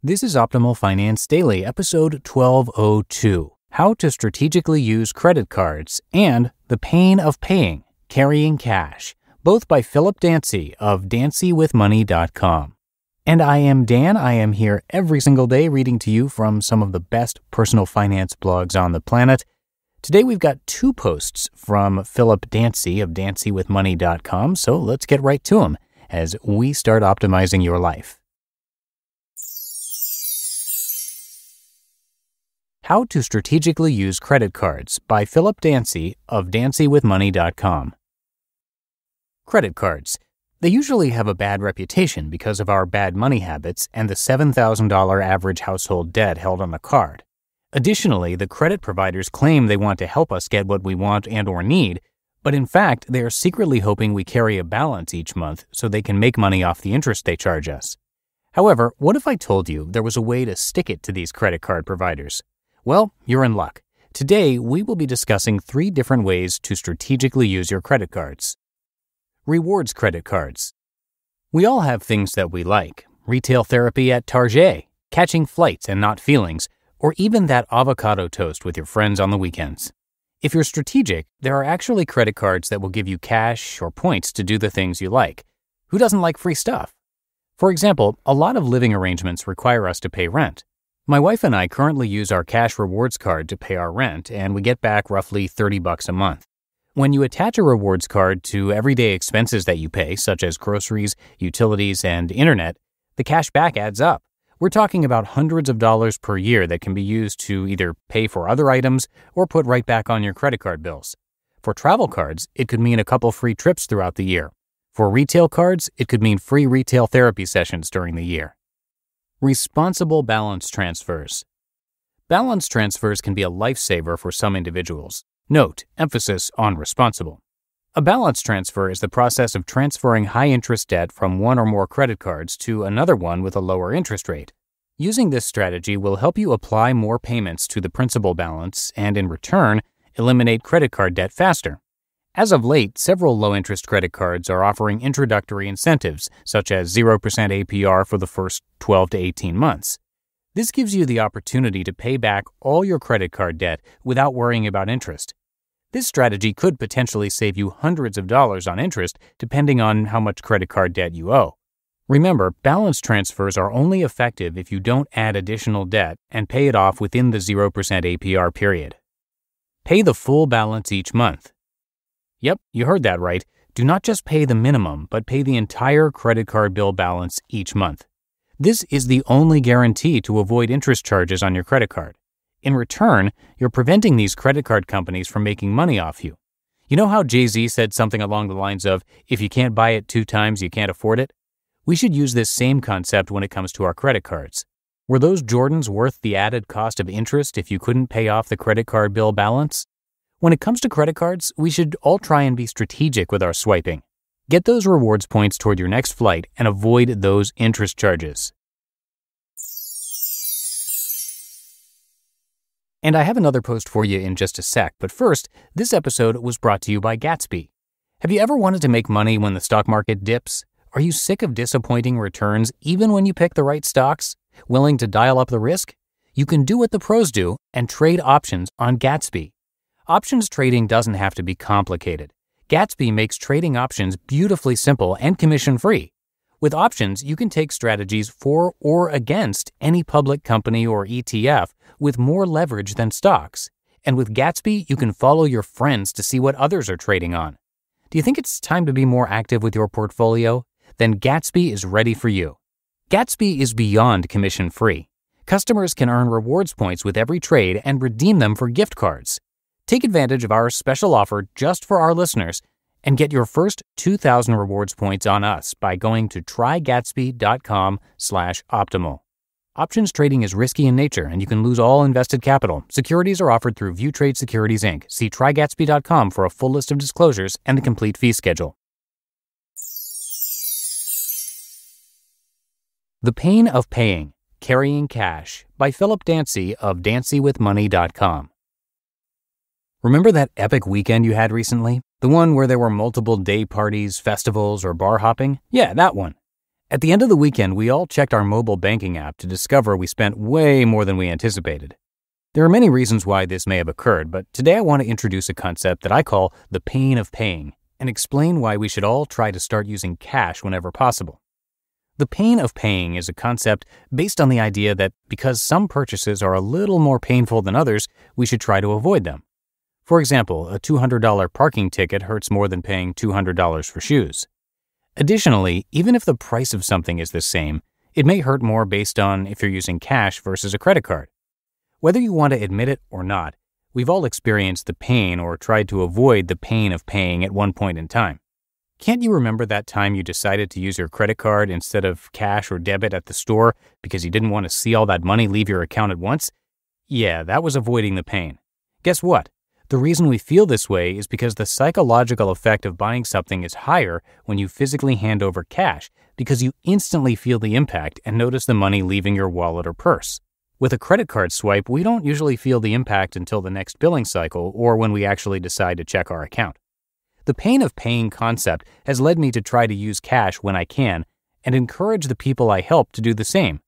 This is Optimal Finance Daily, episode 1202 How to Strategically Use Credit Cards and The Pain of Paying Carrying Cash, both by Philip Dancy of dancywithmoney.com. And I am Dan. I am here every single day reading to you from some of the best personal finance blogs on the planet. Today we've got two posts from Philip Dancy of dancywithmoney.com, so let's get right to them as we start optimizing your life. How to Strategically Use Credit Cards by Philip Dancy of dancywithmoney.com. Credit cards. They usually have a bad reputation because of our bad money habits and the $7,000 average household debt held on the card. Additionally, the credit providers claim they want to help us get what we want and or need, but in fact, they are secretly hoping we carry a balance each month so they can make money off the interest they charge us. However, what if I told you there was a way to stick it to these credit card providers? Well, you're in luck. Today, we will be discussing three different ways to strategically use your credit cards. Rewards credit cards. We all have things that we like retail therapy at Target, catching flights and not feelings, or even that avocado toast with your friends on the weekends. If you're strategic, there are actually credit cards that will give you cash or points to do the things you like. Who doesn't like free stuff? For example, a lot of living arrangements require us to pay rent. My wife and I currently use our cash rewards card to pay our rent, and we get back roughly 30 bucks a month. When you attach a rewards card to everyday expenses that you pay, such as groceries, utilities, and internet, the cash back adds up. We're talking about hundreds of dollars per year that can be used to either pay for other items or put right back on your credit card bills. For travel cards, it could mean a couple free trips throughout the year. For retail cards, it could mean free retail therapy sessions during the year. Responsible balance transfers. Balance transfers can be a lifesaver for some individuals. Note, emphasis on responsible. A balance transfer is the process of transferring high interest debt from one or more credit cards to another one with a lower interest rate. Using this strategy will help you apply more payments to the principal balance and, in return, eliminate credit card debt faster. As of late, several low interest credit cards are offering introductory incentives, such as 0% APR for the first 12 to 18 months. This gives you the opportunity to pay back all your credit card debt without worrying about interest. This strategy could potentially save you hundreds of dollars on interest depending on how much credit card debt you owe. Remember, balance transfers are only effective if you don't add additional debt and pay it off within the 0% APR period. Pay the full balance each month. Yep, you heard that right. Do not just pay the minimum, but pay the entire credit card bill balance each month. This is the only guarantee to avoid interest charges on your credit card. In return, you're preventing these credit card companies from making money off you. You know how Jay Z said something along the lines of, if you can't buy it two times, you can't afford it? We should use this same concept when it comes to our credit cards. Were those Jordans worth the added cost of interest if you couldn't pay off the credit card bill balance? When it comes to credit cards, we should all try and be strategic with our swiping. Get those rewards points toward your next flight and avoid those interest charges. And I have another post for you in just a sec, but first, this episode was brought to you by Gatsby. Have you ever wanted to make money when the stock market dips? Are you sick of disappointing returns even when you pick the right stocks? Willing to dial up the risk? You can do what the pros do and trade options on Gatsby. Options trading doesn't have to be complicated. Gatsby makes trading options beautifully simple and commission free. With options, you can take strategies for or against any public company or ETF with more leverage than stocks. And with Gatsby, you can follow your friends to see what others are trading on. Do you think it's time to be more active with your portfolio? Then Gatsby is ready for you. Gatsby is beyond commission free. Customers can earn rewards points with every trade and redeem them for gift cards. Take advantage of our special offer just for our listeners and get your first 2000 rewards points on us by going to trygatsby.com/optimal. Options trading is risky in nature and you can lose all invested capital. Securities are offered through ViewTrade Securities Inc. See trygatsby.com for a full list of disclosures and the complete fee schedule. The Pain of Paying Carrying Cash by Philip Dancy of dancywithmoney.com. Remember that epic weekend you had recently? The one where there were multiple day parties, festivals, or bar hopping? Yeah, that one. At the end of the weekend, we all checked our mobile banking app to discover we spent way more than we anticipated. There are many reasons why this may have occurred, but today I want to introduce a concept that I call the pain of paying and explain why we should all try to start using cash whenever possible. The pain of paying is a concept based on the idea that because some purchases are a little more painful than others, we should try to avoid them. For example, a $200 parking ticket hurts more than paying $200 for shoes. Additionally, even if the price of something is the same, it may hurt more based on if you're using cash versus a credit card. Whether you want to admit it or not, we've all experienced the pain or tried to avoid the pain of paying at one point in time. Can't you remember that time you decided to use your credit card instead of cash or debit at the store because you didn't want to see all that money leave your account at once? Yeah, that was avoiding the pain. Guess what? The reason we feel this way is because the psychological effect of buying something is higher when you physically hand over cash because you instantly feel the impact and notice the money leaving your wallet or purse. With a credit card swipe, we don't usually feel the impact until the next billing cycle or when we actually decide to check our account. The pain of paying concept has led me to try to use cash when I can and encourage the people I help to do the same.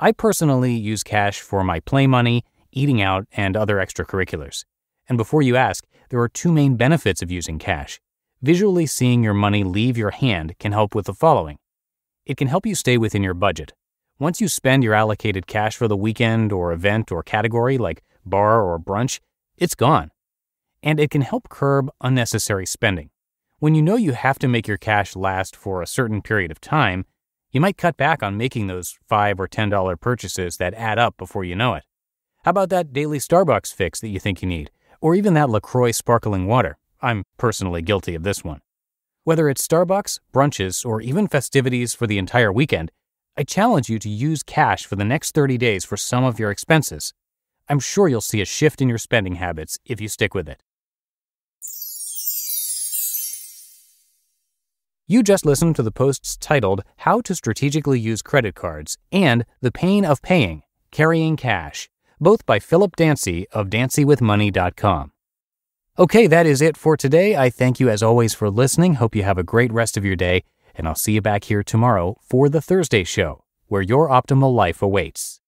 I personally use cash for my play money, eating out, and other extracurriculars. And before you ask, there are two main benefits of using cash. Visually seeing your money leave your hand can help with the following it can help you stay within your budget. Once you spend your allocated cash for the weekend or event or category like bar or brunch, it's gone and it can help curb unnecessary spending. When you know you have to make your cash last for a certain period of time, you might cut back on making those 5 or $10 purchases that add up before you know it. How about that daily Starbucks fix that you think you need? Or even that LaCroix sparkling water? I'm personally guilty of this one. Whether it's Starbucks, brunches, or even festivities for the entire weekend, I challenge you to use cash for the next 30 days for some of your expenses. I'm sure you'll see a shift in your spending habits if you stick with it. You just listened to the posts titled How to Strategically Use Credit Cards and The Pain of Paying Carrying Cash, both by Philip Dancy of dancywithmoney.com. Okay, that is it for today. I thank you as always for listening. Hope you have a great rest of your day, and I'll see you back here tomorrow for the Thursday show, where your optimal life awaits.